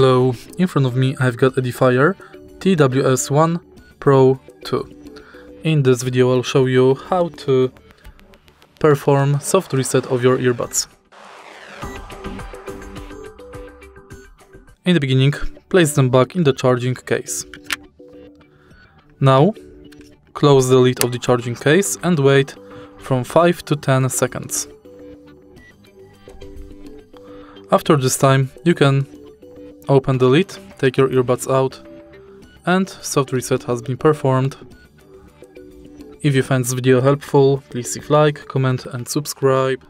Hello, in front of me I've got a Edifier TWS1 Pro 2. In this video I'll show you how to perform soft reset of your earbuds. In the beginning, place them back in the charging case. Now, close the lid of the charging case and wait from 5 to 10 seconds. After this time, you can open the lid, take your earbuds out, and soft reset has been performed. If you find this video helpful, please leave like, comment and subscribe.